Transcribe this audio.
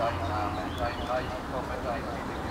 dein Name, dein Reich komme, dein Wille